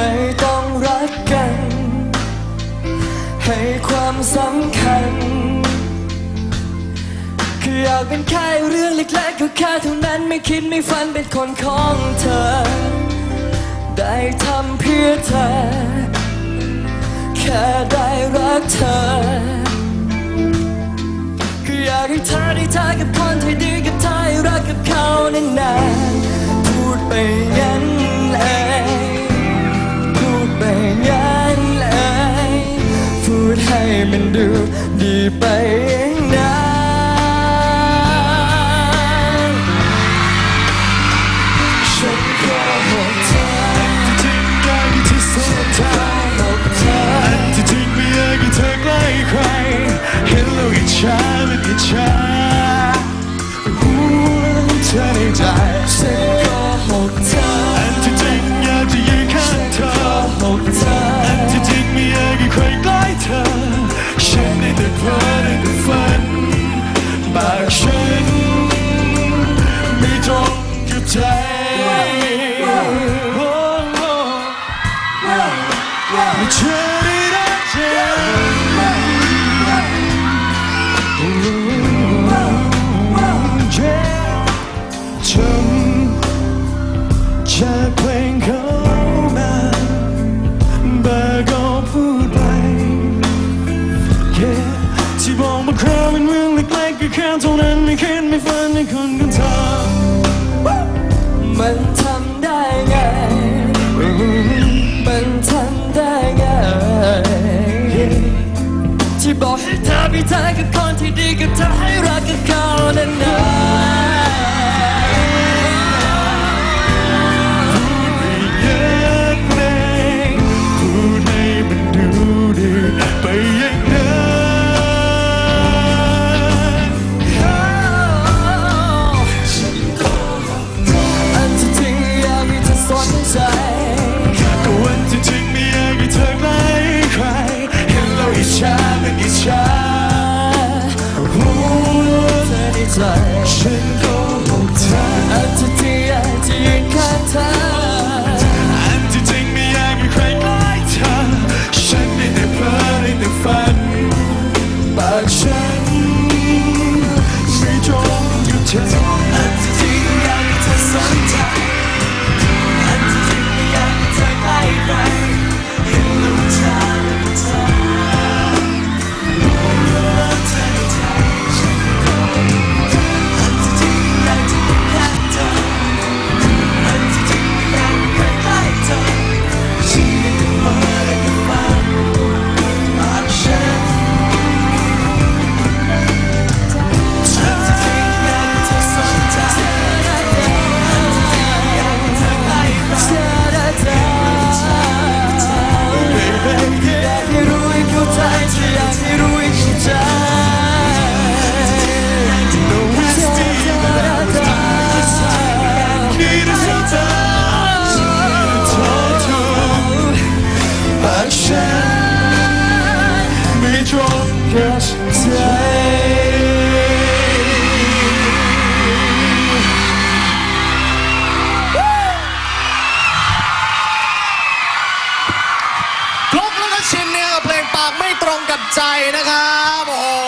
ไม่ต้องรักกัน ให้ความสำคัญคืออยากเป็นแค่เรื่องเล็กๆก็แค่เท่านั้นไม่คิดไม่ฝันเป็นคนของเธอ ได้ทำเพื่อเธอ แค่ได้รักเธอคืออยากให้เธอได้เธอกับคนที่ดีกับเธอรักกับเขานานๆ ดีไปเองนะฉันก็หมดเธอที่ทิ้งอยากให้เธอสนใจหกเธออันที่ทิ้งไม่อยากให้เธอใกล้ใคร เห็นแล้วอิจฉามันอิจฉา รื่แค่เท่านั้นไม่คิดไม่ฝันในคนกันเธอมันทำได้ไง มันทำได้ไง ที่บอกให้เธอไปเธอกับคนที่ดีกับเธอให้รั รงกับใจพลุกแล้วก็ชินเนี่ยกับเพลงปากไม่ตรงกับใจนะครับโอ้